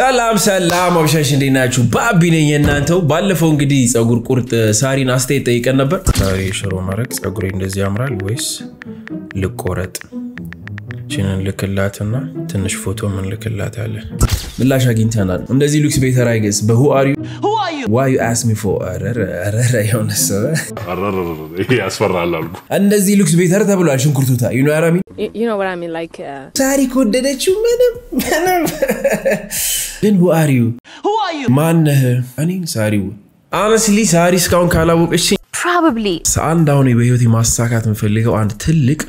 ሰላም ሰላም አብሻሽ እንዴት ናችሁ? ባቢ ነኝ የእናንተው። ባለፈው እንግዲህ ፀጉር ቁርጥ ሳሪን አስተያየት ጠይቀን ነበር። ዛሬ ሽሮ ማድረግ ፀጉሬ እንደዚህ ያምራል ወይስ ልቆረጥ? ችንን ልክላትና ትንሽ ፎቶ ምን ልክላት አለን። ምላሽ አግኝተናል። እንደዚህ ሉክስ ቤተር አይገስ በሁ አር ዩ ዋይ ዩ አስ ሚ ፎ ረረ የሆነ ያስፈራል አልኩ። እንደዚህ ሉክስ ቤተር ተብሏል። ሽንኩርቱታ ዩ ኖ አራሚ You you know what I mean? Like, uh, ሳሪ ከወደደችው ምንም ምንም ግን who are you ማነህ? እኔን ሳሪው honestly ሳሪ እስካሁን ካላወቀች. አንድ አሁን በህይወት ማሳካት የምፈልገው አንድ ትልቅ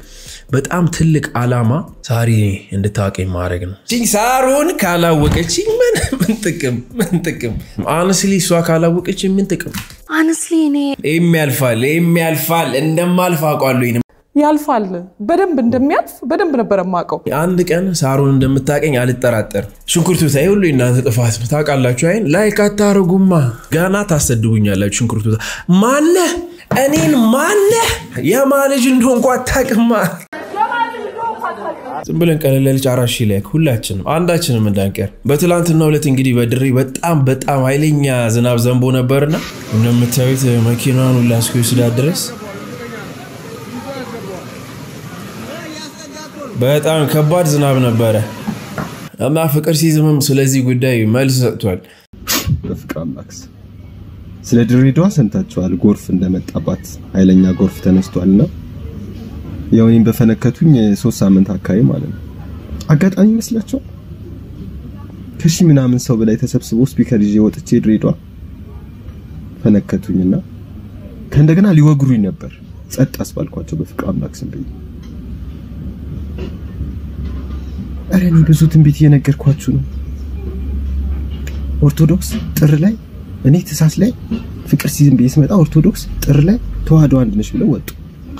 በጣም ትልቅ አላማ ሳሪ እንድታወቀኝ ማድረግ ነው። ቺኝ ሳሩን ካላወቀች ምን ምን ጥቅም ምን ጥቅም? honestly እሷ ካላወቀች ምን ጥቅም? Honestly, እኔ ይህም ያልፋል፣ ይህም ያልፋል። እንደማልፍ አውቃለሁ። ያልፋል። በደንብ እንደሚያልፍ በደንብ ነበር የማውቀው። አንድ ቀን ሳሩን እንደምታቀኝ አልጠራጠርም። ሽንኩርቱ ታይ ሁሉ እናንተ ጥፋት ታውቃላችሁ። አይን ላይክ አታረጉማ። ገና ታሰድቡኛላችሁ። ሽንኩርቱ ማነህ? እኔን ማነህ? የማ ልጅ እንደሆንኩ አታውቅማ። ዝም ብለን ቀለለልች አራት ሺህ ላይክ ሁላችንም አንዳችንም እንዳንቀር። በትላንትና ሁለት እንግዲህ በድሬ በጣም በጣም ኃይለኛ ዝናብ ዘንቦ ነበርና እንደምታዩት መኪናዋን ሁላ እስኪወስዳት ድረስ በጣም ከባድ ዝናብ ነበረ እና ፍቅር ሲዝምም ስለዚህ ጉዳይ መልስ ሰጥቷል። ስለ ድሬዳዋ ሰምታችኋል። ጎርፍ እንደመጣባት ኃይለኛ ጎርፍ ተነስቷልና ያው እኔም በፈነከቱኝ ሶስት ሳምንት አካባቢ ማለት ነው። አጋጣሚ ይመስላችኋል? ከሺህ ምናምን ሰው በላይ ተሰብስቦ ስፒከር ይዤ ወጥቼ ድሬዳዋ ፈነከቱኝና ከእንደገና ሊወግሩኝ ነበር። ጸጥ አስባልኳቸው በፍቅር አምላክ ስም ብዬ። ኧረ እኔ ብዙ ትንቢት እየነገርኳችሁ ነው። ኦርቶዶክስ ጥር ላይ እኔ ትሳስ ላይ ፍቅር ሲዝም ብዬ ስመጣ ኦርቶዶክስ ጥር ላይ ተዋህዶ አንድ ነች ብለው ወጡ።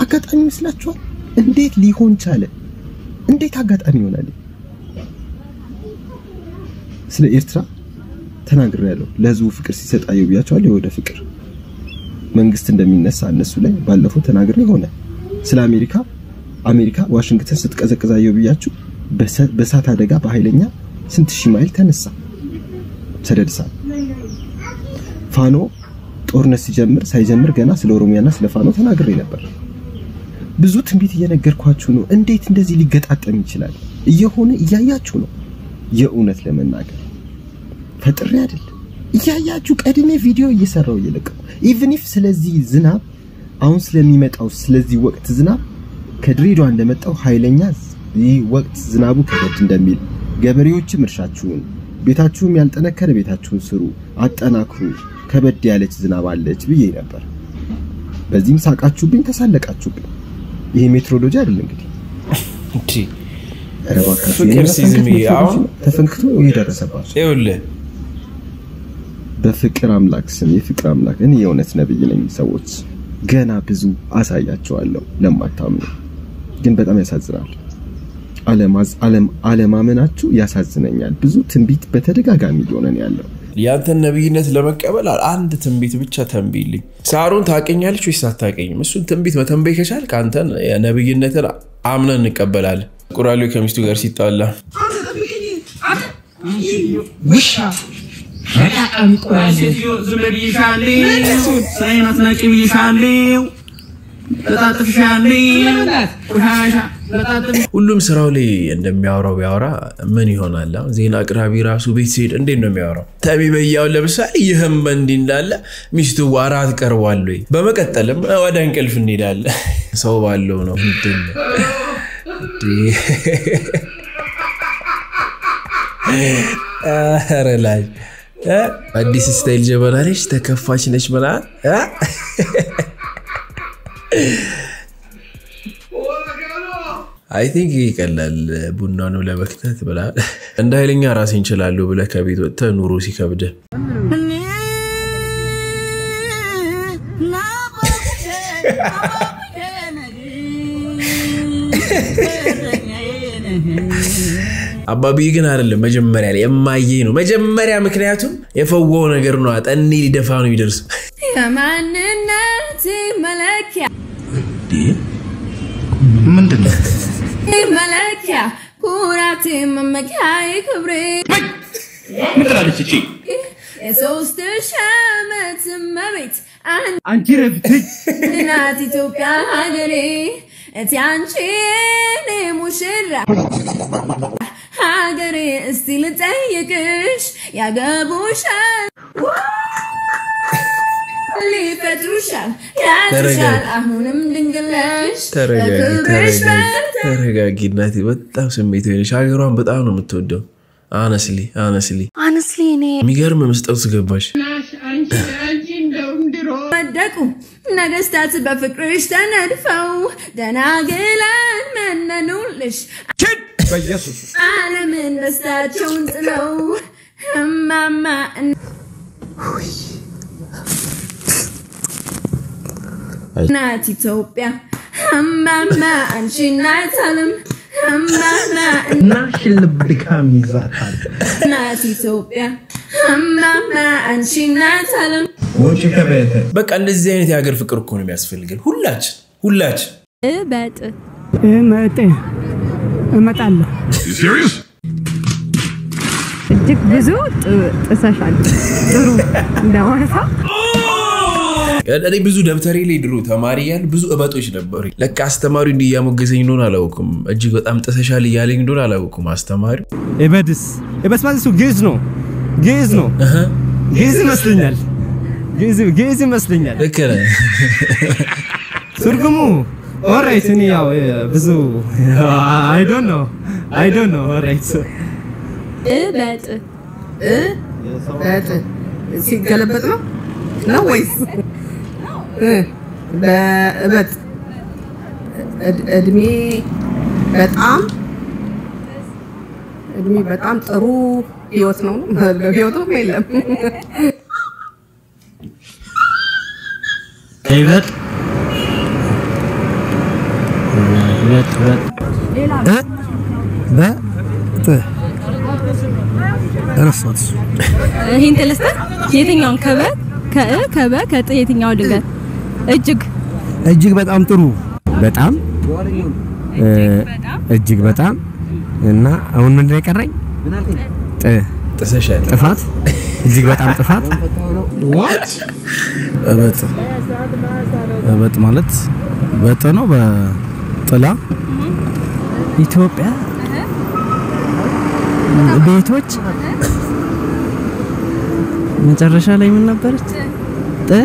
አጋጣሚ ይመስላችኋል? እንዴት ሊሆን ቻለ? እንዴት አጋጣሚ ይሆናል? ስለ ኤርትራ ተናግሬያለሁ። ለህዝቡ ፍቅር ሲሰጣየው ብያቸዋለሁ። የወደ ፍቅር መንግስት እንደሚነሳ እነሱ ላይ ባለፈው ተናግሬ ሆነ። ስለ አሜሪካ አሜሪካ ዋሽንግተን ስትቀዘቅዛየው ብያችሁ በእሳት አደጋ በኃይለኛ ስንት ሺህ ማይል ተነሳ ሰደድ ፋኖ ጦርነት ሲጀምር ሳይጀምር ገና ስለ ኦሮሚያና ስለ ፋኖ ተናግሬ ነበር። ብዙ ትንቢት እየነገርኳችሁ ነው። እንዴት እንደዚህ ሊገጣጠም ይችላል? እየሆነ እያያችሁ ነው። የእውነት ለመናገር ፈጥሬ አይደል እያያችሁ ቀድሜ ቪዲዮ እየሰራው እየለቀቁ even if ስለዚህ ዝናብ አሁን ስለሚመጣው ስለዚህ ወቅት ዝናብ ከድሬዳዋ እንደመጣው ኃይለኛ ይህ ወቅት ዝናቡ ከበድ እንደሚል ገበሬዎችም እርሻችሁን ቤታችሁም ያልጠነከረ ቤታችሁን ስሩ፣ አጠናክሩ፣ ከበድ ያለች ዝናብ አለች ብዬ ነበር። በዚህም ሳቃችሁብኝ፣ ተሳለቃችሁብኝ። ይሄ ሜትሮሎጂ አይደል እንግዲህ ፍቅር ሲዝም አሁን- ተፈንክቶ የደረሰባቸው ይኸውልህ በፍቅር አምላክ ስም የፍቅር አምላክ እኔ የእውነት ነብይ ነኝ። ሰዎች ገና ብዙ አሳያቸዋለሁ ለማታምኑ። ግን በጣም ያሳዝናል። አለማመናችሁ ያሳዝነኛል። ብዙ ትንቢት በተደጋጋሚ እየሆነ ነው ያለው። ያንተን ነብይነት ለመቀበል አንድ ትንቢት ብቻ ተንብይልኝ። ሳሩን ታቀኛለች ወይስ አታቀኝም? እሱን ትንቢት መተንበይ ከቻልክ አንተን ነብይነትን አምነን እንቀበላለን። ቁራሌው ከሚስቱ ጋር ሲጣላ ውሻ ሁሉም ስራው ላይ እንደሚያወራው ቢያወራ ምን ይሆናል? አሁን ዜና አቅራቢ ራሱ ቤት ሲሄድ እንዴት ነው የሚያወራው? ተሚበያውን ለምሳሌ ይህም እንዲህ እንዳለ ሚስቱ አራት ቀርቧል ወይ? በመቀጠልም ወደ እንቅልፍ እንሄዳለን። ሰው ባለው ነው እ? አዲስ ስታይል ጀበና ነች፣ ተከፋች ነች ምናምን? አይ ቲንክ ይቀላል ቡና ነው ለመክተት ብላ እንደ ኃይለኛ ራሴ እንችላለሁ ብለህ ከቤት ወጥተህ ኑሮ ሲከብድ አባቢ ግን አይደለም መጀመሪያ ላይ የማየ ነው። መጀመሪያ ምክንያቱም የፈወው ነገር ነው። ጠኔ ሊደፋ ነው ይደርስ መለኪያ ምንድን ነው? መለኪያ ኩራት መመኪያ ክብሬ ምን ትላለች እቺ? የሶስት ሺህ ዓመት እመቤት አንቺ ረፍትሽ ናት ኢትዮጵያ ሀገሬ እቲ አንቺ እኔ ሙሽራ ሀገሬ እስቲ ልጠይቅሽ ያገቡሻል ሊፈጥሩሻል። ያዙሻል አሁንም ድንግል ነሽ ተረጋጊ እናቴ በጣም ስሜት ሆነሽ ሀገሯን በጣም ነው የምትወደው። አነስሊ አነስሊ። honestly እኔ የሚገርም መስጠቱ ገባሽ። ወደቁ። ነገስታት በፍቅርሽ ተነድፈው ደናግላን መነኑልሽ። ዓለምን ደስታቸውን ጥለው እማማ እናት ኢትዮጵያ እማማ አንቺ እናት ዓለም እማማ እና ሽልብ ድካም ይዛታል። እናት ኢትዮጵያ እማማ አንቺ እናት ዓለም ውጭ ከቤት በቃ እንደዚህ አይነት የሀገር ፍቅር እኮ ነው የሚያስፈልገን። ሁላችን ሁላችን። እበጥ እመጥ እመጣለሁ። እጅግ ብዙ ጥ- ጥሰሻል። ጥሩ። እንደማለት ነው። እኔ ብዙ ደብተሬ ላይ ድሮ ተማሪ እያል ብዙ እበጦች ነበሩ ለካ አስተማሪው እንዲህ እያሞገዘኝ እንደሆነ አላውቅም። እጅግ በጣም ጥሰሻል እያለኝ እንደሆነ አላውቅም አስተማሪው። ኤበድስ ኤበስ ማለት እሱ ግዕዝ ነው። ግዕዝ ነው። ግዕዝ ይመስለኛል። ግዕዝ ይመስለኛል። ልክ ነህ። ትርጉሙ? alright እኔ ያው ብዙ I don't know I don't know alright እበጥ በጥ። ሲገለበጥ ነው? ነው ወይስ እድ- እድሜ በጣም እድሜ በጣም ጥሩ ህይወት ነው። ህይወቱም የለም ይበጥ ረሳት ይህን ትልስተ የትኛውን ከበ ከእ ከበ ከጥ የትኛው ድንገት እጅግ? እጅግ በጣም ጥሩ። በጣም? እጅግ በጣም? እና አሁን ምንድን ነው የቀረኝ ጥፋት? እጅግ በጣም ጥፋት? እበጥ እበጥ ማለት በጥ ነው? በጥላ? ኢትዮጵያ? ቤቶች? መጨረሻ ላይ ምን ነበረች? ጥ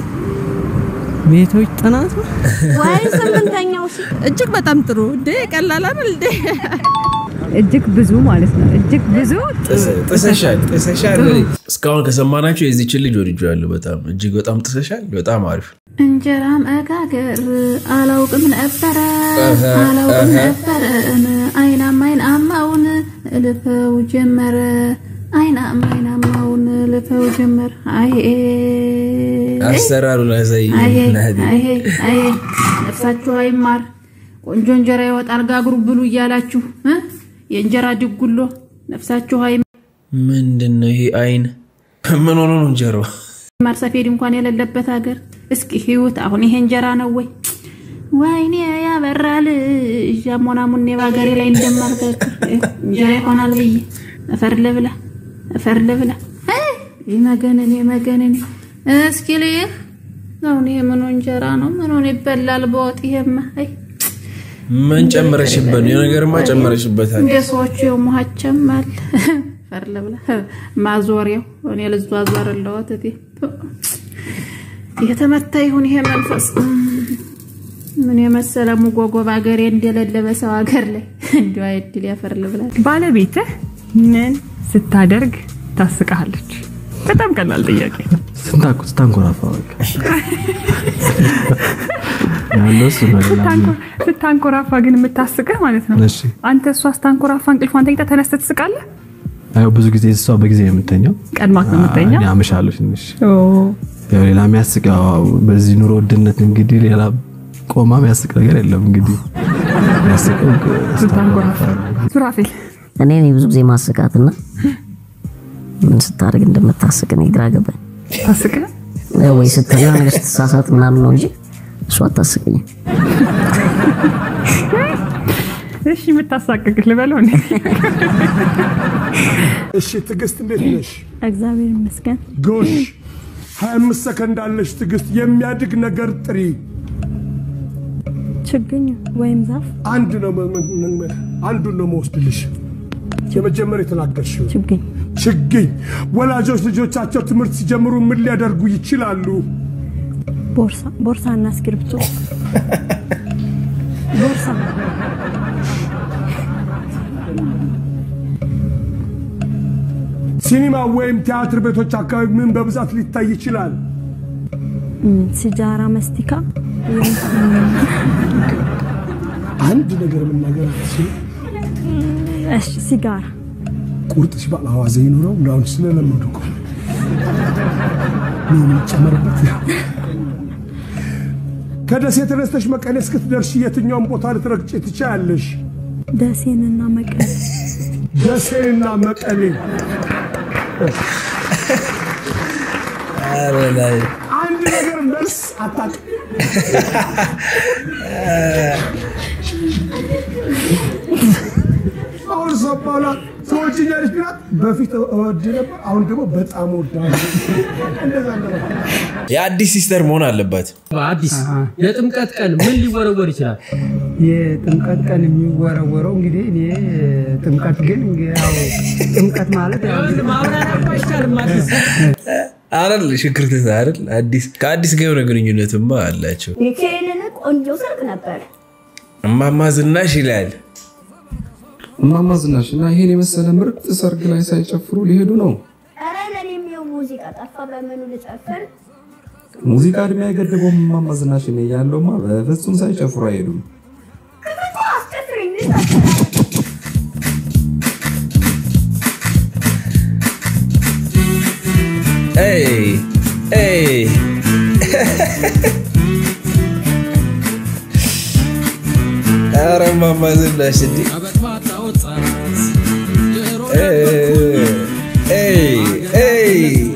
ቤቶች ጥናት ነው ወይ ስምንተኛው እጅግ በጣም ጥሩ። እንዴ ቀላል አይደል እንዴ? እጅግ ብዙ ማለት ነው። እጅግ ብዙ ጥሰሻል ጥሰሻል እስካሁን ከሰማናቸው የዚችን ልጅ ወድጄዋለሁ በጣም። እጅግ በጣም ጥሰሻል በጣም አሪፍ። እንጀራ መጋገር አላውቅም ነበረ አላውቅም ነበረ አይናም አይናማውን ልፈው ጀመረ አይናም አይናማውን ልፈው ጀመረ አይ አይ አይ አይ ነፍሳችሁ አይማር። ቆንጆ እንጀራ ይወጣል ጋግሩ ብሉ እያላችሁ? የእንጀራ ድጉሎ ነፍሳችሁ አይማር። ምንድን ነው ይሄ አይን? ምን ሆኖ ነው እንጀራው? ሰፌድ እንኳን የሌለበት ሀገር። እስኪ ህይወት አሁን ይሄ እንጀራ ነው ወይ? ወይኔ ያበራል ዣሞናሙኔ በሀገሬ ላይ እንደማልጋግር እንጀራ ይሆናል ብዬ እፈር ልብላ እፈር ልብላ እ፣ መገነኔ መገነኔ እስኪ ልይህ? አሁን ይሄ ምኑ እንጀራ ነው? ምኑን ይበላል በወጥ ይሄማ። አይ! ምን ጨመረሽበት ነው? የነገርማ ጨመረሽበታል እንደ ሰዎቹ የሙሃቸም አለ ፈር ልብላ ማዞሪያው። እኔ ልዟዟር ለወት እቴ። የተመታ ይሁን ይሄ መንፈስ። ምን የመሰለ ሙጎጎ በሀገሬ እንደሌለ በሰው ሀገር ላይ። እንዲ አይድል ያፈር ልብላ ባለቤትህ ምን ስታደርግ ታስቃለች በጣም ቀላል ጥያቄ ነው። ስታንኮራፋ ስታንኮራፋ ግን የምታስቅህ ማለት ነው። አንተ እሷ ስታንኮራፋ እንቅልፏን ተኝታ ተነስተህ ትስቃለህ? አዎ ብዙ ጊዜ እሷ በጊዜ ነው የምተኛው ቀድማክ ነው የምተኛው አመሻለሁ ትንሽ። ያው ሌላ የሚያስቅ በዚህ ኑሮ ውድነት እንግዲህ ሌላ ቆማ የሚያስቅ ነገር የለም እንግዲህ። ሱራፌል እኔ ነኝ ብዙ ጊዜ ማስቃትና ምን ስታደርግ እንደምታስቅ እኔ ግራ ገባኝ። ታስቅህ ወይ ስተኛ ነገር ስትሳሳት ምናምን ነው እንጂ እሱ አታስቅኝም። እሺ የምታሳቅቅ ልበለው? እሺ ትዕግስት እንዴት ነሽ? እግዚአብሔር ይመስገን። ጎሽ 25 ሰከንድ አለሽ ትዕግስት። የሚያድግ ነገር ጥሪ። ችግኝ ወይም ዛፍ አንድ ነው አንዱን ነው መወስድልሽ። የመጀመሪያ የተናገርሽው ችግኝ ችግኝ። ወላጆች ልጆቻቸው ትምህርት ሲጀምሩ ምን ሊያደርጉ ይችላሉ? ቦርሳ ቦርሳና እስክሪብቶ ቦርሳ ሲኒማ ወይም ቲያትር ቤቶች አካባቢ ምን በብዛት ሊታይ ይችላል? ሲጃራ፣ መስቲካ አንድ ነገር መናገር አትችልም። እሺ ሲጋራ። ቁርጥሽ ባል አዋዜ ይኑረው ምናምን ስለለመዱ እኮ ምን የሚጨመርበት ከደሴ ተነስተሽ መቀሌ እስክትደርሺ የትኛውን ቦታ ልትረግጭ ትችያለሽ? ደሴንና መቀሌ። ደሴና መቀሌ። አንድ ነገር መልስ አታውቅም። ሰው ባላ ትወጂኛለሽ ቢላት በፊት እወድ ነበር፣ አሁን ደግሞ በጣም እንደዛ የአዲስ ሲስተር መሆን አለባት። አዲስ የጥምቀት ቀን ምን ሊወረወር ይችላል? የጥምቀት ቀን የሚወረወረው እንግዲህ እኔ ጥምቀት ግን ጥምቀት ማለት አይደል ሽክርትት አይደል አዲስ ከአዲስ ጋር የሆነ ግንኙነትማ አላቸው። ቆንጆ ሰርግ ነበር። እማማ ዝናሽ ይላል። እማማ ዝናሽ እና ይሄን የመሰለ ምርጥ ሰርግ ላይ ሳይጨፍሩ ሊሄዱ ነው። ኧረ ለእኔም ይኸው ሙዚቃ ጠፋ። በምኑ ልጨፍር? ሙዚቃ እድሜ አይገድበውም። እማማ ዝናሽ እኔ ያለውማ በፍጹም ሳይጨፍሩ አይሄዱም። ኧረ እማማ ዝናሽ እንዲ Hey, hey, hey.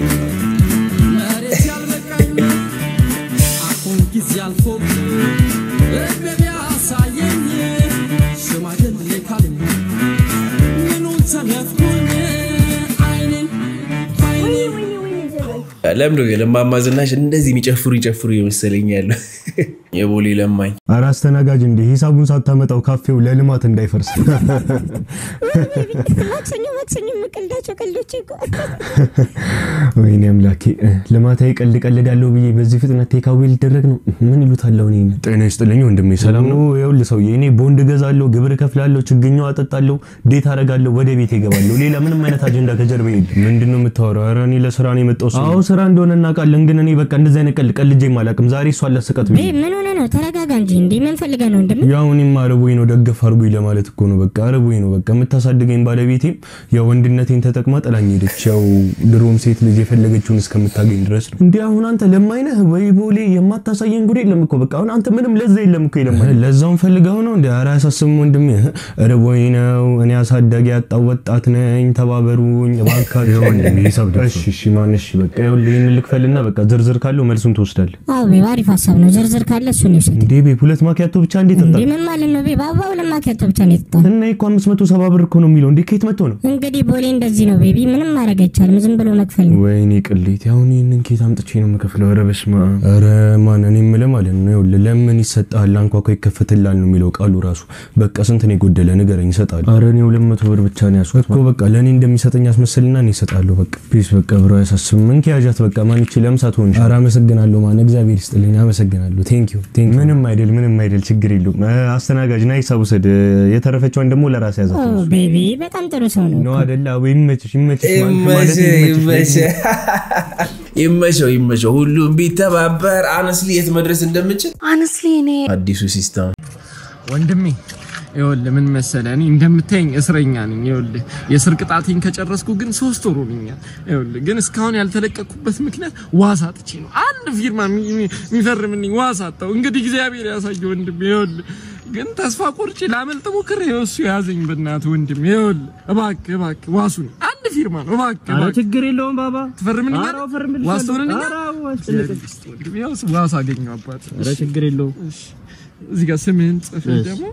ለምዶ ለማማ ዝናሽ እንደዚህ የሚጨፍሩ ይጨፍሩ ያለው የቦሌ ለማኝ ኧረ አስተናጋጅ እንዲህ ሂሳቡን ሳታመጣው ካፌው ለልማት እንዳይፈርስ። ማክሰኞ ማክሰኞ የምቀልዳቸው ቀልዶች እኮ ወይኔ አምላኬ፣ ልማታዊ ቀልድ ቀልዳለሁ ብዬ በዚህ ፍጥነት take away ሊደረግ ነው። ምን ይሉታል አሁን? ይሄን ጤና ይስጥልኝ ወንድሜ፣ ሰላም ነው? ይኸውልህ ሰውዬ፣ እኔ ቦንድ እገዛለሁ፣ ግብር እከፍላለሁ፣ ችግኛው አጠጣለሁ፣ date አደርጋለሁ፣ ወደ ቤት እገባለሁ። ሌላ ምንም አይነት አጀንዳ ከጀርባ የለም። ምንድን ነው የምታወራው? ኧረ እኔ ለስራ ነው የመጣው። አዎ ስራ እንደሆነ እናውቃለን፣ ግን እኔ በቃ እንደዚህ አይነት ቀልድ ቀልጄም አላውቅም። ዛሬ እሷን ላሰቃት ብዬ ምን ሆነ ነው? ተረጋጋ እንጂ እንዴ! ምን ፈልገህ ነው? እንደምን ያው እኔም አረቦኝ ነው ደገፍ አርጉኝ ለማለት እኮ ነው። በቃ አረቦኝ ነው በቃ የምታሳድገኝ ባለቤቴም ያው ወንድነቴን ተጠቅማ ጥላኝ ሄደች። ያው ድሮም ሴት ልጅ የፈለገችውን እስከምታገኝ ድረስ ነው። እንዲህ አሁን አንተ ለማይነህ ወይ ቦሌ የማታሳየን ጉድ የለም እኮ በቃ አሁን አንተ ምንም ለዛ የለም እኮ የለም። ለዛውን ፈልገው ነው እንደ ኧረ አያሳስብም ወንድሜ። አረቦኝ ነው እኔ አሳዳጊ ያጣው ወጣት ነኝ፣ ተባበሩኝ እባካችሁ። እሺ እሺ ማን እሺ በቃ ይኸውልህ ይህን ልክፈልና በቃ ዝርዝር ካለው መልሱን ትወስዳለህ። አዎ ቤብ፣ አሪፍ ሀሳብ ነው። ዝርዝር ካለ እሱን ይውሰድ። እንዴ ቤብ ሁለት ማኪያቶ ብቻ እንዴት እንዴ ጠጣ? ምን ማለት ነው? ቤብ አበባው ለማኪያቶ ብቻ ነው የጠጣው። እና እኮ 570 ብር እኮ ነው የሚለው። እንዴ ከየት መጥቶ ነው? እንግዲህ ቦሌ እንደዚህ ነው baby፣ ምንም ማድረግ አይቻልም። ዝም ብሎ መክፈል ነው። ወይኔ ቅሌት! አሁን ይህንን ኬት አምጥቼ ነው የምከፍለው? ኧረ በስመ አብ! ኧረ ማን እኔ የምልህ ማለት ነው ይኸውልህ፣ ለምን ይሰጥሃል? አንኳኳ ይከፈትልሃል ነው የሚለው ቃሉ ራሱ። በቃ ስንት ነው የጎደለ ንገረኝ፣ እሰጥሃለሁ። ኧረ እኔ ሁለት መቶ ብር ብቻ ነው ያዝኩት እኮ በቃ ለእኔ እንደሚሰጠኝ አስመስልና እኔ እሰጥሃለሁ። በቃ peace፣ በቃ bro አያሳስብም። ምን ከያዣት በቃ ማን ይችል ለምሳ ትሆን። ኧረ አመሰግናለሁ ማን፣ እግዚአብሔር ይስጥልኝ፣ አመሰግናለሁ። Thank you thank you። ምንም አይደል፣ ምንም አይደል፣ ችግር የለውም። አስተናጋጅ ና ሂሳብ ውሰድ። የተረፈችዋን ደግሞ ለራስ ያዛት baby፣ በጣም ጥሩ ሰው ነው። ነው አይደል? አዎ፣ ይመችሽ፣ ይመችሽ ማለት ይመችሽ። ይመቸው ይመቸው። ሁሉም ቢተባበር honestly የት መድረስ እንደምችል honestly እኔ አዲሱ system ወንድሜ ይኸውልህ ምን መሰለህ፣ እኔ እንደምታየኝ እስረኛ ነኝ። ይኸውልህ የእስር ቅጣቴን ከጨረስኩ ግን ሶስት ወር ሆኖኛል። ይኸውልህ ግን እስካሁን ያልተለቀቅኩበት ምክንያት ዋስ አጥቼ ነው። አንድ ፊርማ የሚ- የሚ- የሚፈርምልኝ ዋስ አጣሁ። እንግዲህ እግዚአብሔር ያሳየ ወንድሜ። ይኸውልህ ግን ተስፋ ቆርጬ ላመልጥ ሞክሬ እሱ ያዘኝ። በእናትህ ወንድሜ ይኸውልህ እባክህ እባክህ ዋሱን አንድ ፊርማ ነው እባክህ ኧረ ችግር የለውም ባባ ትፈርምልኛለህ? ዋስ ትሆንልኛለህ? ዋስ አገኘሁ አባት። ኧረ ችግር የለውም። እዚህ ጋር ስምህን እሺ። ደግሞ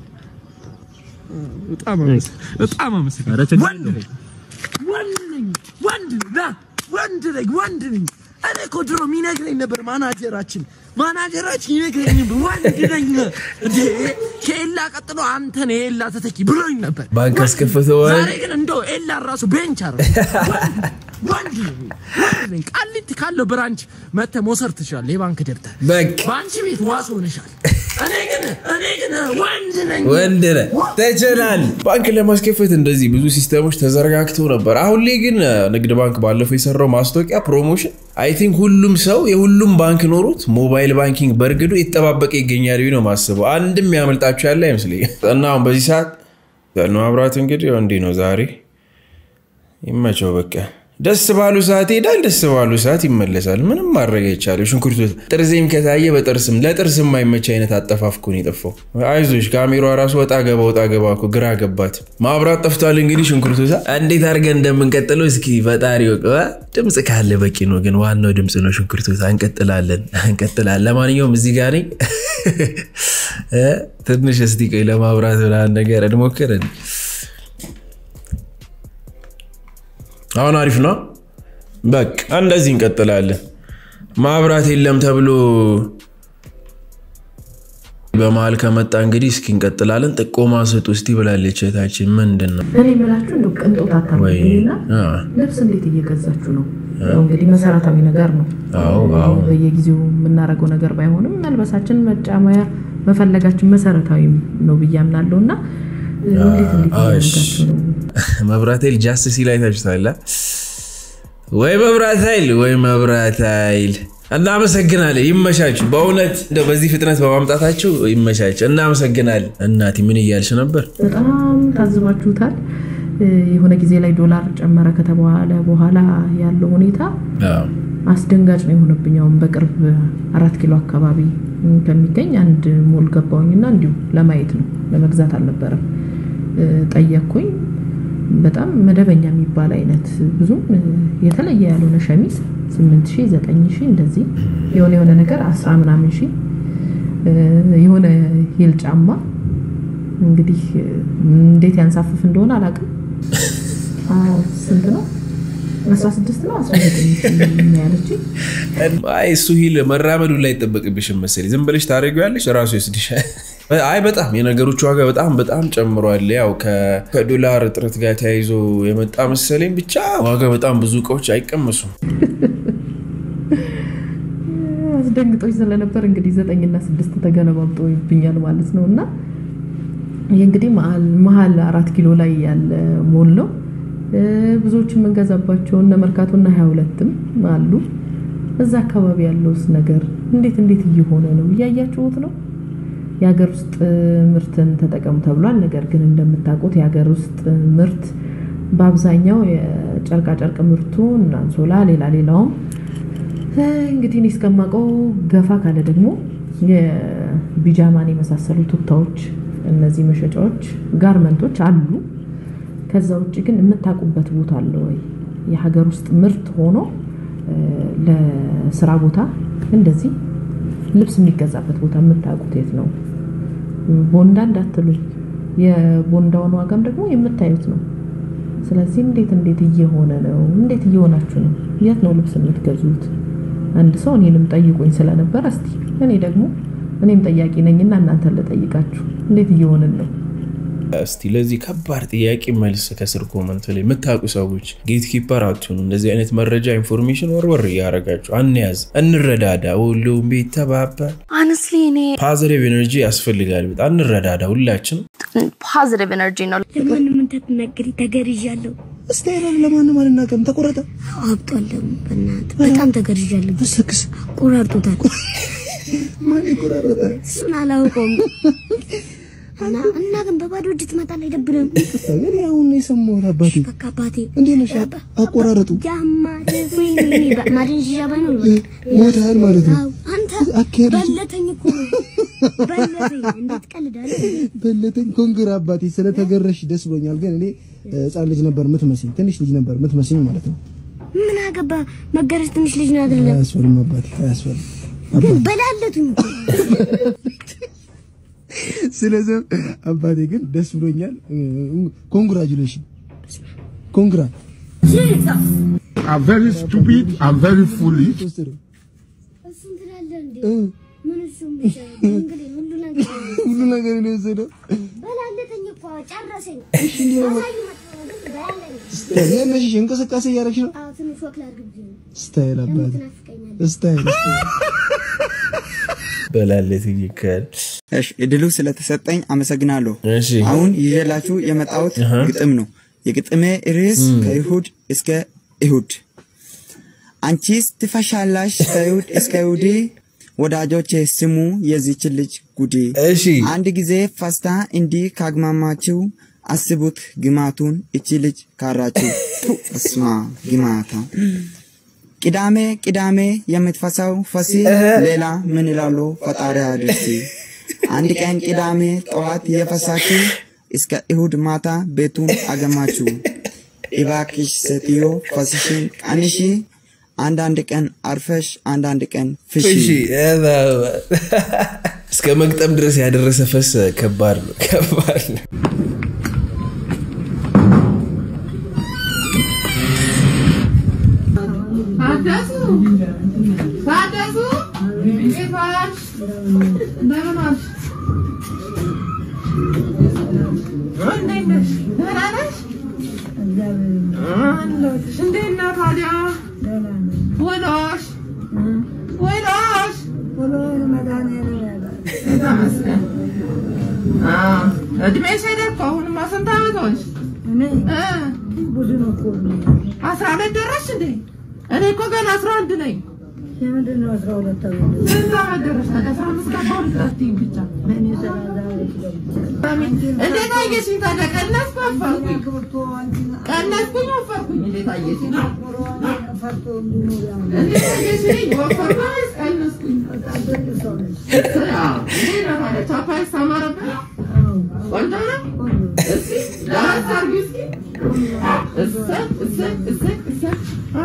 በጣም በጣም አመሰግናለሁ። ወንድ ነኝ ወንድ ነኝ ወንድ ነኝ ና ወንድ ነኝ ወንድ ነኝ። እኔ እኮ ድሮ የሚነግረኝ ነበር ማናጀራችን ማናጀራችን ይነግረኝ ነበር ወንድ ነኝ እንዴ ከኤላ ቀጥሎ አንተ ነህ የኤላ ተተኪ ብሎኝ ነበር። ባንክ አስከፍተዋል። ዛሬ ግን እንደው ኤላ ራሱ ቤንች አረ ወንድ ነኝ ቃሊቲ ካለው ብራንች መተህ መውሰድ ትችላለህ። የባንክ ደብተር በአንቺ ቤት ዋስ ሆነሻል። ወንድ ነህ ተችላል። ባንክ ለማስከፈት እንደዚህ ብዙ ሲስተሞች ተዘረጋግተው ነበር። አሁን ላይ ግን ንግድ ባንክ ባለፈው የሰራው ማስታወቂያ ፕሮሞሽን I think ሁሉም ሰው የሁሉም ባንክ ኖሮት mobile banking በእርግዶ የተጠባበቀ ይገኛል ነው የማስበው። አንድም ያመልጣቸው ያለ አይመስለኝም። እና አሁን በዚህ ሰዓት ማብራት እንግዲህ እንዲህ ነው ዛሬ ይመቸው በቃ ደስ ባሉ ሰዓት ይሄዳል፣ ደስ ባሉ ሰዓት ይመለሳል። ምንም ማድረግ አይቻልም። ሽንኩርቱ ጥርሴም ከታየ በጥርስም ለጥርስ የማይመች አይነት አጠፋፍ እኮ ነው የጠፋው። አይዞሽ ካሜሯ ራሱ ወጣ ገባ ወጣ ገባ እኮ ግራ ገባት። ማብራት ጠፍቷል። እንግዲህ ሽንኩርቱ እንዴት አድርገን እንደምንቀጥለው እስኪ ፈጣሪ ወቅ ድምፅ ካለ በቂ ነው፣ ግን ዋናው ድምፅ ነው። ሽንኩርቱ እንቀጥላለን እንቀጥላለን። ለማንኛውም እዚህ ጋር ነኝ። ትንሽ እስቲ ቆይ ለማብራት ምናምን ነገር እንሞክርን። አሁን አሪፍ ነው። በቃ እንደዚህ እንቀጥላለን። ማብራት የለም ተብሎ በመሀል ከመጣ እንግዲህ እስኪ እንቀጥላለን። ጥቆማ ስጡ እስቲ ብላለች እህታችን። ምንድን ነው እኔ የምላችሁ እንደው ቅንጦት አታርጉልኝና አ፣ ልብስ እንዴት እየገዛችሁ ነው? እንግዲህ መሰረታዊ ነገር ነው። አዎ አዎ በየጊዜው የምናደርገው ነገር ባይሆንም መልበሳችን፣ መጫመያ መፈለጋችን መሰረታዊ ነው ብዬ አምናለሁ እና መብራት ኃይል ጃስቲስ ሲል አይታችሁታል? ወይ መብራት ኃይል ወይ መብራት ኃይል እናመሰግናለን። ይመቻችሁ። በእውነት እንደው በዚህ ፍጥነት በማምጣታችሁ ይመቻችሁ። እናመሰግናለን። እናቴ ምን እያልሽ ነበር? በጣም ታዝባችሁታል። የሆነ ጊዜ ላይ ዶላር ጨመረ ከተባለ በኋላ ያለው ሁኔታ አስደንጋጭ ነው የሆነብኝ። አሁን በቅርብ አራት ኪሎ አካባቢ ከሚገኝ አንድ ሞል ገባሁኝና እንዲሁ ለማየት ነው ለመግዛት አልነበረም። ጠየቅኩኝ። በጣም መደበኛ የሚባል አይነት ብዙም የተለየ ያልሆነ ሸሚዝ ስምንት ሺህ ዘጠኝ ሺህ እንደዚህ የሆነ የሆነ ነገር አስራ ምናምን ሺህ የሆነ heel ጫማ እንግዲህ እንዴት ያንሳፍፍ እንደሆነ አላውቅም። ስንት ነው? 16 ነው 19 ነው ያለችኝ። አይ እሱ heel መራመዱ ላይ አይጠበቅብሽም መሰለኝ። ዝም ብለሽ ታደርጊዋለሽ ራሱ ይወስድሻል። አይ በጣም የነገሮች ዋጋ በጣም በጣም ጨምሯል። ያው ከዶላር እጥረት ጋር ተያይዞ የመጣ መሰለኝ። ብቻ ዋጋ በጣም ብዙ እቃዎች አይቀመሱም። አስደንግጦች ስለነበር እንግዲህ ዘጠኝና ስድስት ተገነባብጦ ይብኛል ማለት ነው እና ይህ እንግዲህ መሀል- አራት ኪሎ ላይ ያለ ሞል ነው። ብዙዎች የምንገዛባቸው እነ እና ሀያ ሁለትም አሉ። እዛ አካባቢ ያለውስ ነገር እንዴት እንዴት እየሆነ ነው? እያያችሁት ነው። የሀገር ውስጥ ምርትን ተጠቀሙ ተብሏል። ነገር ግን እንደምታውቁት የሀገር ውስጥ ምርት በአብዛኛው የጨርቃጨርቅ ምርቱ እና አንሶላ፣ ሌላ ሌላውም እንግዲህ እኔ እስከማውቀው ገፋ ካለ ደግሞ የቢጃማን የመሳሰሉ ቱታዎች፣ እነዚህ መሸጫዎች፣ ጋርመንቶች አሉ። ከዛ ውጭ ግን የምታውቁበት ቦታ አለ ወይ? የሀገር ውስጥ ምርት ሆኖ ለስራ ቦታ እንደዚህ ልብስ የሚገዛበት ቦታ የምታውቁት የት ነው? ቦንዳ እንዳትሉኝ፣ የቦንዳውን ዋጋም ደግሞ የምታዩት ነው። ስለዚህ እንዴት እንዴት እየሆነ ነው? እንዴት እየሆናችሁ ነው? የት ነው ልብስ የምትገዙት? አንድ ሰው እኔንም ጠይቁኝ ስለነበር እስቲ እኔ ደግሞ እኔም ጠያቂ ነኝና እናንተን ልጠይቃችሁ፣ እንዴት እየሆንን ነው? እስቲ ለዚህ ከባድ ጥያቄ መልስ ከስር comment ላይ የምታውቁ ሰዎች gatekeeper አትሁኑ። እንደዚህ አይነት መረጃ information ወርወር እያደረጋችሁ አንያዝ፣ እንረዳዳ። ሁሉም ቤት ተባበር። honestly እኔ positive energy ያስፈልጋል። በጣም እንረዳዳ ሁላችን። positive energy ነው። ለማንም እንዳትናገሪ ተገርዣለሁ። እስታይል ለማንም አልናገርም። ተቆረጠ ደግሞ በእናትህ በጣም ተገርዣለሁ። ስክስ ቆራርጦታል። ማን ይቆራረጠ? እሱን አላውቀውም። እና ግን በባዶ እጅ ትመጣለህ አይደብርም? ግን አሁን ነው የሰማሁት። አባቴ በቃ አባቴ እንዴት ነሽ? አቆራረጡ ሞታል ማለት ነው። አንተ በለተኝ እኮ በለተኝ። እንዴት ቀልዳለህ? በለጠኝ። ኮንግር አባቴ፣ ስለተገረሽ ደስ ብሎኛል። ግን እኔ ህፃን ልጅ ነበር ምትመስኝ፣ ትንሽ ልጅ ነበር ምትመስኝ ማለት ነው። ምን አገባ? መገረዝ ትንሽ ልጅ ነው አይደለም? አያስፈልም አባቴ፣ አያስፈልም። ግን በላለቱኝ ስለዚህ አባቴ ግን ደስ ብሎኛል። ኮንግራጁሌሽን ኮንግራ I'm very stupid. I'm very foolish. ሁሉ ነገር ሁሉ ነገር ነው የወሰደው። ነሽ፣ እንቅስቃሴ እያደረግሽ ነው። ስታይል አባቴ ስታይል በላለት ይካል እድሉ ስለተሰጠኝ አመሰግናለሁ። አሁን ይዤላችሁ የመጣሁት ግጥም ነው። የግጥሜ ርዕስ ከይሁድ እስከ ይሁድ። አንቺስ ትፈሻላሽ ከይሁድ እስከ ይሁዲ፣ ወዳጆቼ ስሙ የዚች ልጅ ጉዲ። እሺ አንድ ጊዜ ፈስታ እንዲህ ካግማማችው አስቡት ግማቱን እቺ ልጅ ካራችው ቱ እስማ ግማታ ቅዳሜ ቅዳሜ የምትፈሳው ፈሲ ሌላ ምን ይላሉ ፈጣሪ አድርሲ። አንድ ቀን ቅዳሜ ጠዋት የፈሳችው እስከ እሁድ ማታ ቤቱን አገማችሁ። እባክሽ ሴትዮ ፈስሽን ቀንሺ፣ አንዳንድ ቀን አርፈሽ አንዳንድ ቀን ፍሺ። እስከ መግጠም ድረስ ያደረሰ ፈስ ከባድ ነው፣ ከባድ ነው። ታደሱ ታደሱ እንዴት ዋልሽ? እንደምን ዋልሽ? ደህና ነሽ? እንዴት ነው ታዲያ ውሎሽ? ውሎሽ? እድሜሽ ሄደ እኮ አሁንማ ስንት ዓመት ሆንሽ? አስራ ሁለት ደረስሽ እንዴ? እኔ እኮ ገና አስራ አንድ ነኝ። የምንድን ነው አስራ ሁለት እንዴት አየሽኝ ታዲያ? ቀነስኩ? ቀነስኩኝ? እንዴት አየሽኝ? እንዴት አየሽኝ? ወፈርኩ ወይስ ቀነስኩኝ? ቆንጆ ነው?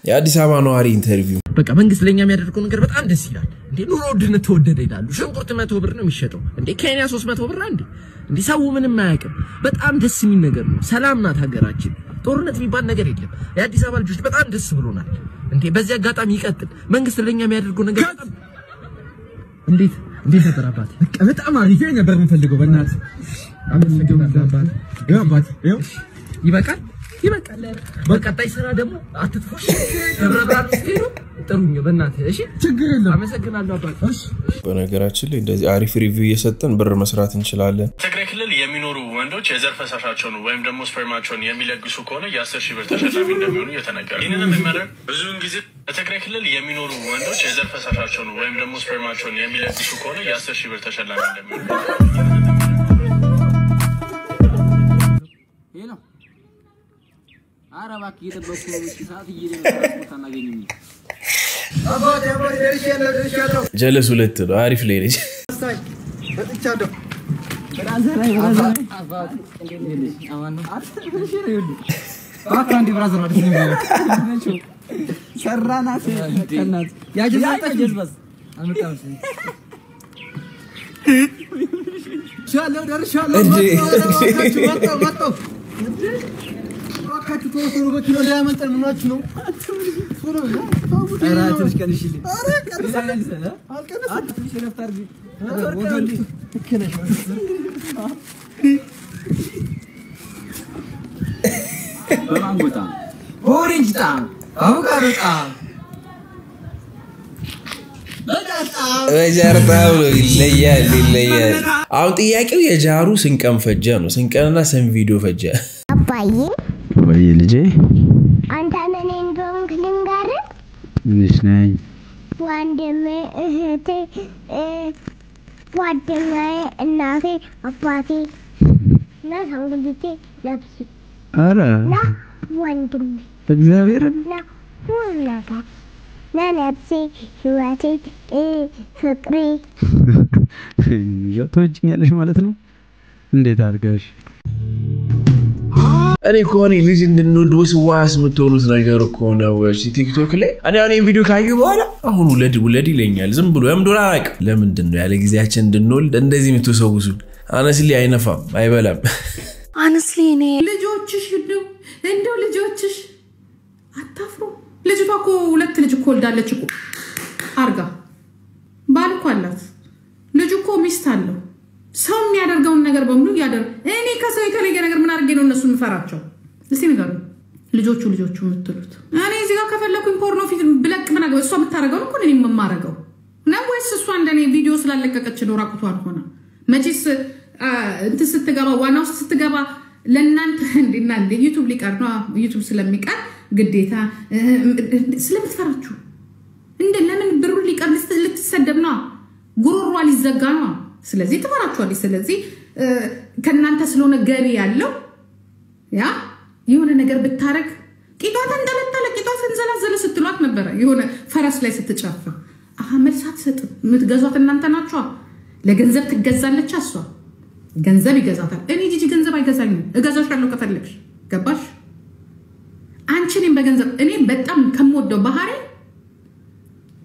የአዲስ አበባ ነዋሪ interview በቃ መንግስት ለኛ የሚያደርገው ነገር በጣም ደስ ይላል። እንዴ ኑሮ ውድነት ተወደደ ይላሉ። ሽንኩርት መቶ ብር ነው የሚሸጠው። እንዴ ኬንያ ሶስት መቶ ብር እንዴ እንዴ ሰው ምንም አያውቅም። በጣም ደስ የሚል ነገር ነው። ሰላም ናት ሀገራችን። ጦርነት የሚባል ነገር የለም። የአዲስ አበባ ልጆች በጣም ደስ ብሎናል። እንዴ በዚህ አጋጣሚ ይቀጥል። መንግስት ለኛ የሚያደርገው ነገር በጣም እንዴት እንዴት ነበር አባት? በቃ በጣም አሪፍ ነበር የምንፈልገው። በእናትህ ይበቃል ይበቃል። በቀጣይ ስራ ደግሞ አትጥፎሽ። ደብረ ብርሃን ስትሄዱ ጥሩኝ በእናትህ እሺ። ችግር የለም። አመሰግናለሁ አባት። በነገራችን ላይ እንደዚህ አሪፍ review እየሰጠን ብር መስራት እንችላለን። ትግራይ ክልል የሚኖሩ ወንዶች የዘር ፈሳሻቸውን ወይም ደግሞ ስፐርማቸውን የሚለግሱ ከሆነ የአስር ሺህ ብር ተሸላሚ እንደሚሆኑ እየተነገረ ይህንንም የሚያደርግ ብዙውን ጊዜ በትግራይ ክልል የሚኖሩ ወንዶች የዘር ፈሳሻቸውን ወይም ደግሞ ስፐርማቸውን የሚለግሱ ከሆነ የአስር ሺህ ብር ተሸላሚ እንደሚሆኑ ኧረ እባክህ እየጠበኩህ ነው። ሰዓት አናገኝም። ደርሻለሁ። ጀለስ ሁለት ነው። አሪፍ ላይ ነች። ሰራናት እባካችሁ ቶሎ ቶሎ በኪሎ እንዳያመልጠን ምናችሁ ነው? ኧረ ትንሽ ቀንሽልኝ። ትንሽ ረፍት አድርጊ። ወገን ልክ ነሽ። በማንጎ ጣም፣ በኦሬንጅ ጣም፣ በአቮካዶ ጣም፣ በጀርባው ነው ይለያል ይለያል። አሁን ጥያቄው የጃሩ ስንቀን ፈጀ ነው። ስንቀንና ሰን ቪዲዮ ፈጀ። አባዬ ወይ ልጄ? አንተ ምን እንደሆንክ ልንገርህ? ምንሽ ነኝ? ወንድሜ፣ እህቴ፣ ጓደኛዬ፣ እናቴ፣ አባቴ እና ሰንጉልቴ ነፍሴ። አረ! ወንድሜ። እግዚአብሔርን ሁሉ ነገር ለነፍሴ ህይወቴ ፍቅሬ። ትወጂኛለሽ ማለት ነው። እንዴት አድርገሽ እኔ እኮ እኔ ልጅ እንድንወድ ውስዋስ የምትሆኑት ነገር እኮ ነው። ቲክቶክ ላይ እኔ አሁን ቪዲዮ ካዩ በኋላ አሁን ውለድ ውለድ ይለኛል። ዝም ብሎ ለምን እንደሆነ አላውቅም። ለምንድን ነው ያለ ጊዜያችን እንድንወልድ እንደዚህ የምትወሰውሱን? አነስሊ አይነፋም፣ አይበላም። honestly እኔ ልጆችሽ እንደው እንደው ልጆችሽ አታፍሩ። ልጅቷ እኮ ሁለት ልጅ እኮ ወልዳለች እኮ አርጋ ባል እኮ አላት። ልጁ እኮ ሚስት አለው። ሰው የሚያደርገውን ነገር በሙሉ እያደር እኔ ከሰው የተለየ ነገር ምን አድርጌ ነው እነሱ የምፈራቸው? እስቲ ንገሩ። ልጆቹ ልጆቹ የምትሉት እኔ እዚህ ጋር ከፈለኩኝ ፖርኖ ፊት ብለቅ ምን? እሷ የምታደርገው እኮ የምማረገው ነው ወይስ እሷ እንደኔ ቪዲዮ ስላለቀቀች ነው ራቁቷን ሆነ? መቼስ እንትን ስትገባ ዋና ውስጥ ስትገባ ለእናንተ እንዴና እንደ ዩቱብ ሊቀር ነው ዩቱብ ስለሚቀር ግዴታ ስለምትፈራችሁ እንደ ለምን ብሩ ሊቀር ልት- ልትሰደብ ነው ጉሮሯ ሊዘጋ ነው ስለዚህ ትፈራችኋለች ስለዚህ ከእናንተ ስለሆነ ገቢ ያለው ያ የሆነ ነገር ብታረግ ቂጧ ተንጠለጠለ ቂጧ ተንዘላዘለ ስትሏት ነበረ። የሆነ ፈረስ ላይ አሀ መልስ አትሰጥም። የምትገዟት እናንተ ናቸዋ ለገንዘብ ትገዛለች እሷ። ገንዘብ ይገዛታል። እኔ ጂጂ ገንዘብ አይገዛኝም። እገዛሻለሁ ከፈለግሽ። ገባሽ? አንቺ እኔም በገንዘብ እኔ በጣም ከምወደው ባህሪ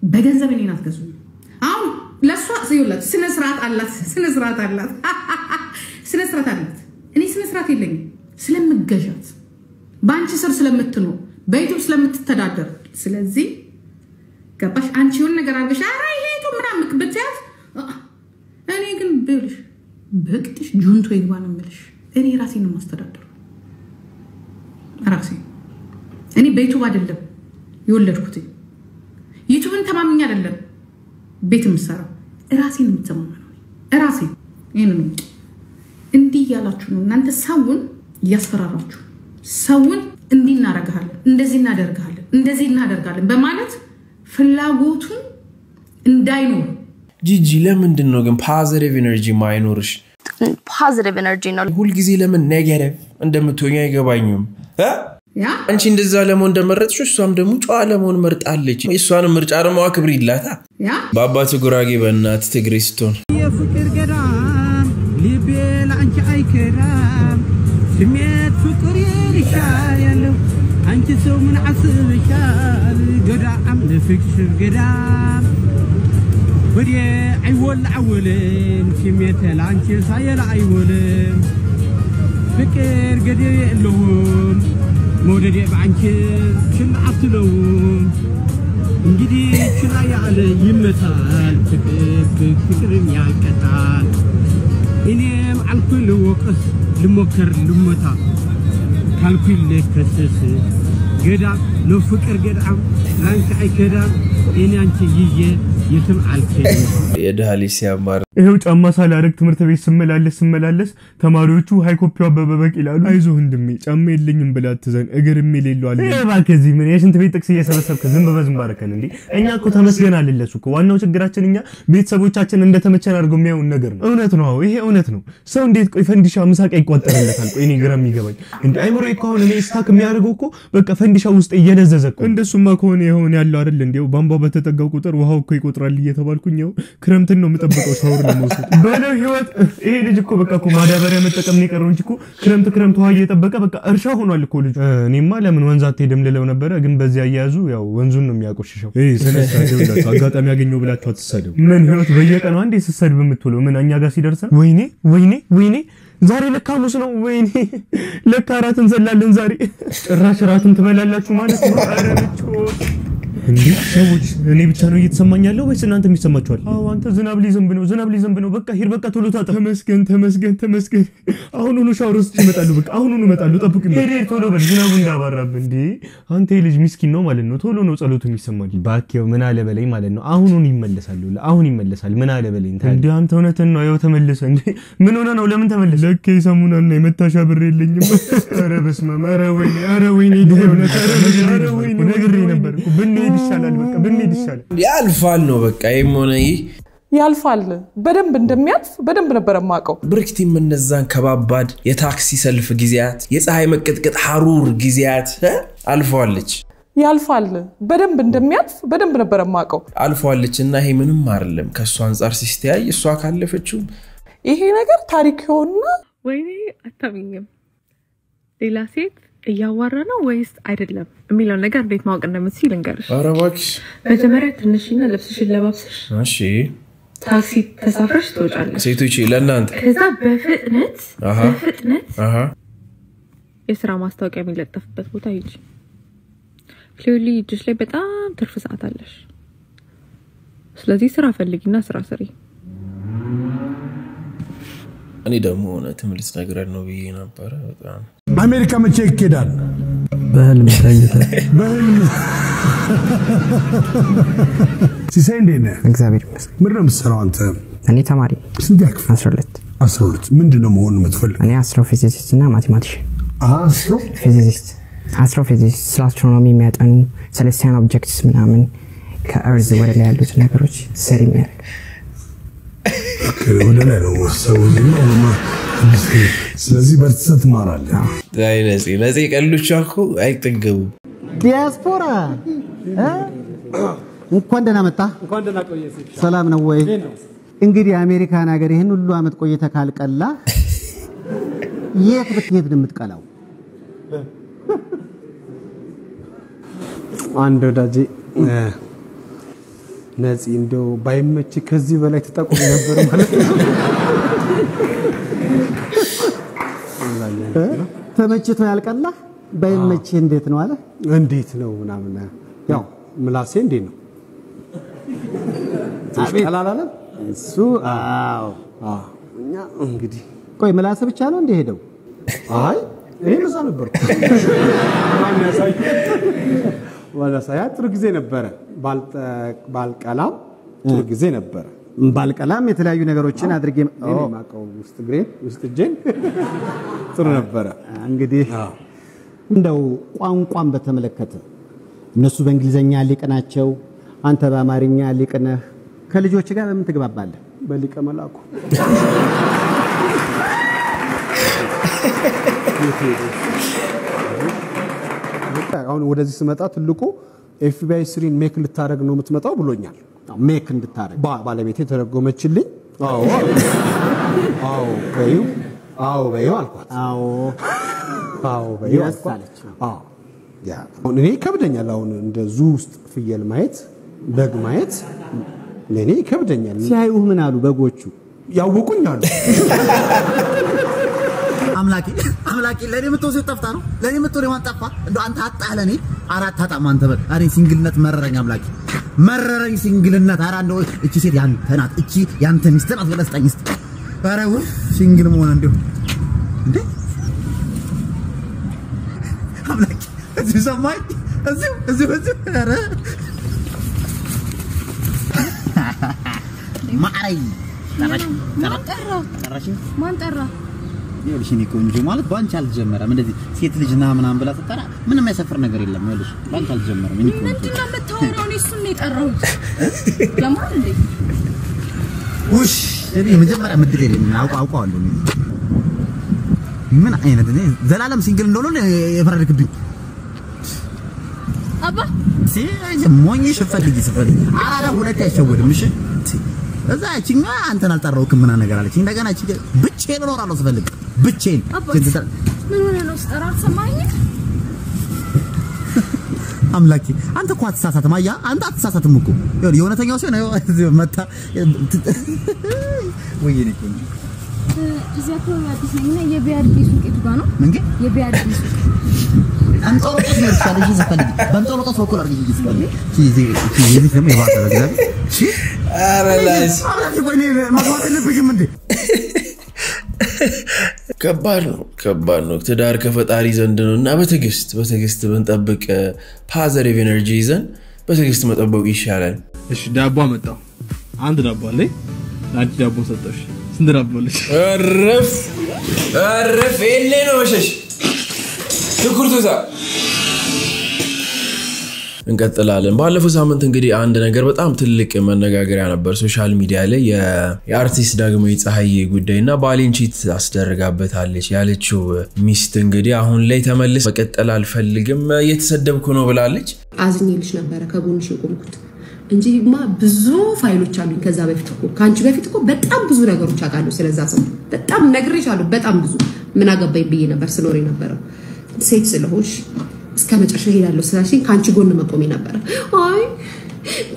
በገንዘብ እኔን አትገዙ ይኸውላችሁ ስነ ስርዓት አላት ስነ ስርዓት አላት። ስነ ስርዓት አላት። እኔ ስነ ስርዓት የለኝም። ስለምገዣት በአንቺ ስር ስለምትኖር በዩቱብ ስለምትተዳደር። ስለዚህ ገባሽ? አንቺ የሆነ ነገር አድርገሽ ኧረ ይሄ ዩቱብ ምናምን ብትያት እኔ ግን ብልሽ በቅጥሽ ጁንቶ ይግባ ነው የምልሽ። እኔ ራሴን ነው የማስተዳደሩ ራሴ እኔ በዩቱብ አይደለም የወለድኩት ዩቱብን ተማምኝ አይደለም ቤት የምሰራው ራሴን የምተማመነው ራሴ ይህን ነው። እንዲህ እያላችሁ ነው እናንተ ሰውን እያስፈራራችሁ ሰውን እንዲህ እናደርግሃለን እንደዚህ እናደርግሃለን እንደዚህ እናደርጋለን በማለት ፍላጎቱን እንዳይኖር። ጂጂ ለምንድን ነው ግን positive energy ማይኖርሽ? positive energy ነው። ሁልጊዜ ለምን negative እንደምትሆኝ አይገባኝም። አንቺ እንደዛ ለመሆን እንደመረጥሽ እሷም ደግሞ ጨዋ ለመሆን መርጣለች። የእሷንም ምርጫ ደግሞ አክብሪላታ። Yeah? በአባት ጉራጌ በእናት ትግሬ ስትሆን። የፍቅር ገዳም ልቤ ለአንቺ አይከዳም። ስሜት ፍቅር ይልሻል ያለው አንቺ ሰው ምን አስብሻል? ገዳም ለፍቅር ገዳም ወዲ አይወል አይወልም ስሜት ለአንቺ ሳየላ አይወልም። ፍቅር ገደብ የለውም መውደዴ በአንቺ ችላ አትለውም። እንግዲህ ችላ ያለ ይመታል። ፍቅር ፍቅርን ያቀጣል። እኔም አልኩኝ ልወቀስ ልሞከር ልመታ ካልኩኝ ልከሰስ ገዳም ለፍቅር ገዳም ለአንቺ አይከዳም እኔ አንቺ ይዤ የትም አልከድም የድሃ ልጅ ሲያማር ይሄው ጫማ ሳላረግ ትምህርት ቤት ስመላለስ ስመላለስ ተማሪዎቹ ሃይኮፒው አበበ በቅ ይላሉ። አይዞህ ወንድሜ ጫማ የለኝም ብላ አትዘን እግርም የሌለው አለ። እዚህ ምን የሽንት ቤት ጥቅስ እየሰበሰብክ ዝም በዝም ባረከን እንዴ? እኛ እኮ ተመስገን አልለሱ እኮ ዋናው ችግራችን እኛ ቤተሰቦቻችን እንደተመቸን አድርገው የሚያዩን ነገር ነው። እውነት ነው፣ አዎ ይሄ እውነት ነው። ሰው እንዴት ቆይ ፈንዲሻ ምሳቅ ይቋጠርለታል? ቆይ እኔ ግራ የሚገባኝ እንዴ አይምሮ እኮ አሁን እኔ ስታክ የሚያደርገው እኮ በቃ ፈንዲሻ ውስጥ እየለዘዘ እኮ እንደሱማ ከሆነ ይሆን ያለው አይደል እንዴው ቧንቧ በተጠጋው ቁጥር ውሃው እኮ ይቆጥራል እየተባልኩኝ ይኸው ክረምትን ነው የምጠብቀው ሻወር ለመውሰድ በለው ህይወት ይሄ ልጅ እኮ በቃ እኮ ማዳበሪያ መጠቀም ነው የቀረው እንጂ እኮ ክረምት ክረምት ውሃ እየጠበቀ በቃ እርሻ ሆኗል እኮ ልጁ። እኔማ ለምን ወንዝ አትሄድም ልለው ነበረ፣ ግን በዚህ አያያዙ ያው ወንዙን ነው የሚያቆሽሸው። ይሄ ስለሳደብላችሁ አጋጣሚ ያገኘው ብላችሁ አትሳደቡ። ምን ህይወት በየቀኑ አንዴ ስትሰድብ የምትውለው ምን እኛ ጋር ሲደርስ ነው? ወይኔ ወይኔ ወይኔ ዛሬ ለካ ሐሙስ ነው። ወይኔ ለካ እራት እንዘላለን ዛሬ። ጭራሽ እራትን ትበላላችሁ ማለት ነው። እንዴ ሰዎች፣ እኔ ብቻ ነው እየተሰማኝ ያለው ወይስ እናንተም ይሰማችኋል? አዎ አንተ ዝናብ ሊዘንብ ነው፣ ዝናብ ሊዘንብ ነው። በቃ ሂድ፣ በቃ ቶሎ ታጠብ። ተመስገን፣ ተመስገን፣ ተመስገን። አሁኑኑ ሻወር ውስጥ ይመጣሉ። በቃ አሁኑኑ ይመጣሉ። ጠብቁኝ። ሂድ፣ ሂድ፣ ቶሎ በል፣ ዝናቡ እንዳባራብ። እንዴ አንተ የልጅ ሚስኪን ነው ማለት ነው። ቶሎ ነው ጸሎቱ የሚሰማል። እባክህ ምን አለ በለኝ ማለት ነው። አሁኑን ይመለሳሉ። አሁን ይመለሳል። ምን አለ በለኝ። እንዴ አንተ እውነትን ነው። ያው ተመለሰ። እንዴ ምን ሆነ ነው? ለምን ተመለሰ? ለካ ይሰሙናል ነው የመታሻ ብር የለኝም። ኧረ በስመ አብ! ኧረ ወይኔ! ኧረ ወይኔ! ኧረ ወይኔ! ነግሬህ ነበር እኮ ብንሄድ ይሻላል። በቃ ብንሄድ ይሻላል። ያልፋል ነው በቃ። ይህም ሆነ ይህ ያልፋል። በደንብ እንደሚያልፍ በደንብ ነበር የማውቀው። ብርክቲም እነዛን ከባባድ የታክሲ ሰልፍ ጊዜያት፣ የፀሐይ መቀጥቀጥ ሐሩር ጊዜያት እ አልፈዋለች ያልፋል። በደንብ እንደሚያልፍ በደንብ ነበር የማውቀው። አልፈዋለች እና ይሄ ምንም አይደለም ከእሷ አንጻር ሲስተያይ እሷ ካለፈችው ይሄ ነገር ታሪክ ይሆንና ወይኔ አታምኝም። ሌላ ሴት እያዋራ ነው ወይስ አይደለም የሚለውን ነገር እንዴት ማወቅ እንደምትችል ልንገርሽ። ኧረ እባክሽ መጀመሪያ ትንሽና ልብስሽን ለባብሰሽ እሺ ታክሲ ተሳፍረሽ ትወጫለሽ። ሴቶች ለእናንተ ከዛ በፍጥነት በፍጥነት የስራ ማስታወቂያ የሚለጠፍበት ቦታ ሂጂ። Clearly እጅሽ ላይ በጣም ትርፍ ሰዓት አለሽ። ስለዚህ ስራ ፈልጊና ስራ ስሪ። እኔ ደግሞ እውነትም ልትነግረን ነው ብዬ ነበረ። በጣም አሜሪካ መቼ ይኬዳል? በህልም ተኝተህ ሲሳይ እንዴት ነህ? እግዚአብሔር ይመስገን። ምንድን ነው የምትሰራው አንተ? እኔ ተማሪ ስንተኛ ክፍል? 12 12 ምንድን ነው መሆን የምትፈልግ? እኔ astrophysicist እና mathematician astrophysicist astrophysicist ስለ astronomy የሚያጠኑ celestial objects ምናምን ከ earth ወደ ላይ ያሉት ነገሮች ስር የሚያደርግ ወደ ላይ ነው ሰው ስለዚህ በርትተህ ትማራለህ። አይ ነፂ ነፂ ቀልዶቿ እኮ አይጠገቡም። ዲያስፖራ እ? እንኳን ደህና መጣ። ሰላም ነው ወይ? እንግዲህ አሜሪካን ሀገር ይህን ሁሉ አመት ቆይተህ ካልቀላ የት ብትሄድ ነው የምትቀላው? አንድ ወዳጄ ነፂ እንደው ባይመች ከዚህ በላይ ትጠቁም ነበር ማለት ነው።? ተመችቶ ያልቀላ ባይመችህ እንዴት ነው አለ? እንዴት ነው ምናምን ያው ምላሴ እንዴት ነው አለ? እሱ አዎ እኛ እንግዲህ ቆይ ምላስ ብቻ ነው እንደ ሄደው? አይ እኔም እዛ ነበርኩ። ወላሳያ ጥሩ ጊዜ ነበረ። ባልቀላም ጥሩ ጊዜ ነበረ። ባልቀላም የተለያዩ ነገሮችን አድርጌ የማውቀው ውስጥ እግሬን ውስጥ እጄን ጥሩ ነበረ። እንግዲህ እንደው ቋንቋን በተመለከተ እነሱ በእንግሊዘኛ ሊቅ ናቸው፣ አንተ በአማርኛ ሊቅ ነህ። ከልጆች ጋር በምን ትግባባለህ? በሊቀ መላኩ አሁን ወደዚህ ስመጣ ትልቁ ኤፍቢአይ ስሪን ሜክ ልታደረግ ነው የምትመጣው ብሎኛል። ሜክ እንድታደረግ ባለቤቴ ተረጎመችልኝ። አዎ አዎ በይው አዎ በይው አልኳት። አዎ አዎ በይው ደስ አልኳት። አዎ እኔ ይከብደኛል። አሁን እንደ ዙ ውስጥ ፍየል ማየት በግ ማየት ለእኔ ይከብደኛል። ሲያዩህ ምን አሉ በጎቹ? ያወቁኝ አሉ። አምላኬ አምላኬ ለእኔ የምትወስድ ጠፍታ ነው ለእኔ የምትወስድ የማን ጠፋ? እንደው አንተ አጣህ ለእኔ አራት አጣም አንተ በል እኔ ሲንግልነት መረረኝ አምላኬ መረረኝ ሲንግልነት። ኧረ እንደው እቺ ሴት ያንተ ናት፣ እቺ ያንተ ሚስት ናት ብለህ ስጠኝ እስኪ። ኧረ ውይ ሲንግል መሆን እንዲሁ እንዴ አምላኬ እዚሁ ሰማኝ እዚሁ እዚሁ እዚሁ ኧረ ማዕረይ ጠራሽ ማን ጠራ? ጠራሽኝ ማን ጠራ? ይኸውልሽ እኔ ቆንጆ ማለት በአንቺ አልጀመረም። እንደዚህ ሴት ልጅ ና ምናምን ብላ ስትጠራ ምንም ያሰፍር ነገር የለም። ይኸውልሽ በአንቺ አልጀመረም። እኔ ቆንጆ ምንድን ነው የምታወራው? እኔ እሱን ነው የጠራሁት። ለማን እንዴ? ውሽ እኔ መጀመሪያ ምድር የለኝም አውቀ አውቀዋለሁ። ምን አይነት እኔ ዘላለም ሲንግል እንደሆነ የፈረድክብኝ። አባ ሲ ሞኝ ስትፈልጊ ስትፈልጊ አራዳ ሁለት አይሸወድም። እሺ እዛ እቺኛ አንተን አልጠራሁክም ምናምን ነገር አለች። እንደገና ብቻዬን እኖራለሁ ስፈልግ አልሰማኸኝም? አምላኬ አንተ እኮ አትሳሳትም። አየህ አንተ አትሳሳትም እኮ። ይኸውልህ፣ የእውነተኛው ሲሆን መታ ወይኔ ነው። እዚህ አካባቢ አዲስ ነኝ እና የቢያድጌ ሱቅ የቱ ጋር ነው? እንዴ? የቢያድጌ ሱቅ። እንጦሮጦስ ነው ይሻለሽ እዚህ ስትፈልጊ? በእንጦሮጦስ በኩል አድርጊ እዚህ ስትፈልጊ እቺ እዚህ እቺ የዚህ ደግሞ የባሰ በእግዚአብሔር እሺ ኧረ ላስ አምላኬ ቆይ እኔ መግባት የለብሽም እንዴ ከባድ ነው፣ ከባድ ነው። ትዳር ከፈጣሪ ዘንድ ነው እና በትዕግስት በትዕግስት ብንጠብቅ positive energy ይዘን በትዕግስት መጠበቁ ይሻላል። እሺ ዳቦ አመጣው። አንድ ዳቦ አለኝ። አንድ ዳቦ ሰጠሽ። ስንት ዳቦ አለሽ? እረፍ እረፍ፣ የሌ ነው መሸሽ ትኩርቱታ እንቀጥላለን። ባለፈው ሳምንት እንግዲህ አንድ ነገር በጣም ትልቅ መነጋገሪያ ነበር social media ላይ የአርቲስት ዳግማዊ ፀሐዬ ጉዳይ እና ባሌን ቺት አስደርጋበታለች ያለችው ሚስት እንግዲህ አሁን ላይ ተመልስ መቀጠል አልፈልግም እየተሰደብኩ ነው ብላለች። አዝኜልሽ ነበረ ከጎንሽ የቆምኩት እንጂ ማ ብዙ ፋይሎች አሉኝ። ከዛ በፊት እኮ ከአንቺ በፊት እኮ በጣም ብዙ ነገሮች አውቃለሁ ስለዛ ሰው በጣም ነግሬሻለሁ። በጣም ብዙ ምን አገባኝ ብዬ ነበር ስኖር የነበረው ሴት ስለሆንሽ እስከ መጨረሻ ሄዳለሁ ስላልሽኝ ከአንቺ ጎን መቆሜ ነበረ። አይ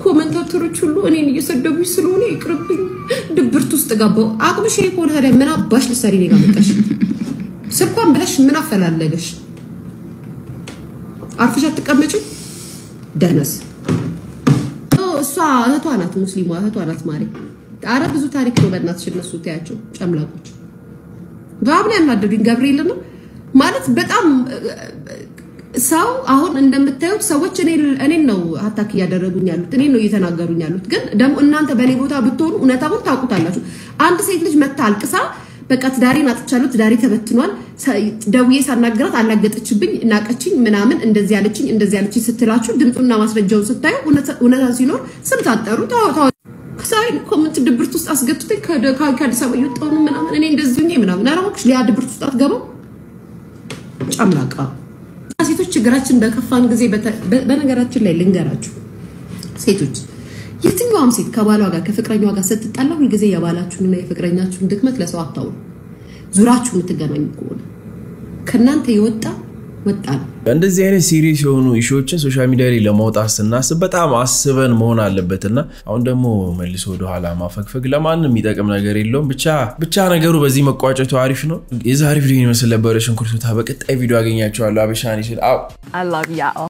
ኮመንታቶች ዶክተሮች ሁሉ እኔን እየሰደቡኝ ስለሆነ ይቅርብኝ፣ ድብርት ውስጥ ገባው። አቅምሽ ከሆነ ታዲያ ምን አባሽ ልትሰሪ እኔ ጋር መጣሽ? ስልኳን ብለሽ ምን አፈላለገሽ? አርፈሽ አትቀመጭም? ደነስ እሷ እህቷ ናት፣ ሙስሊሟ እህቷ ናት ማሪ። አረ ብዙ ታሪክ ነው በእናትሽ እነሱ ተያቸው ጨምላቆች። በጣም ያናደዱኝ። ገብርኤል ነው ማለት በጣም ሰው አሁን እንደምታዩት ሰዎች እኔን- ነው attack እያደረጉኝ ያሉት እኔን ነው እየተናገሩኝ ያሉት። ግን ደግሞ እናንተ በእኔ ቦታ ብትሆኑ እውነታውን ታውቁታላችሁ። አንድ ሴት ልጅ መጥታ አልቅሳ በቃ ትዳሬን አጥቻለሁ፣ ትዳሬ ተበትኗል፣ ደውዬ ሳናገራት አላገጠችብኝ፣ ናቀችኝ፣ ምናምን እንደዚህ ያለችኝ እንደዚህ ያለችኝ ስትላችሁ ድምፁና ማስረጃውን ስታዩ እውነታ ሲኖር ስም ታጠሩ ከዛሬ comment ድብርት ውስጥ አስገብቶኝ ከአዲስ አበባ እየወጣሁ ነው ምናምን እኔ እንደዚህ ሆኜ ምናምን ኧረ እባክሽ ሊያ ድብርት ውስጥ አትገባም ጨምላቃ ሴቶች ችግራችን በከፋን ጊዜ በነገራችን ላይ ልንገራችሁ ሴቶች የትኛዋም ሴት ከባሏ ጋር ከፍቅረኛዋ ጋር ስትጣላ ሁልጊዜ የባላችሁንና የፍቅረኛችሁን ድክመት ለሰው አታውሩ። ዙራችሁ የምትገናኙ ከሆነ ከእናንተ የወጣ ወጣ ነው። እንደዚህ አይነት serious የሆኑ issue ዎችን social media ላይ ለማውጣት ስናስብ በጣም አስበን መሆን አለበት እና አሁን ደግሞ መልሶ ወደኋላ ማፈግፈግ ለማንም የሚጠቅም ነገር የለውም። ብቻ ብቻ ነገሩ በዚህ መቋጨቱ አሪፍ ነው። የዛሬ ቪዲዮ ይመስል ነበረ። ሽንኩርቱታ በቀጣይ ቪዲዮ አገኛቸዋለሁ። አበሻን ይችል I love y'all.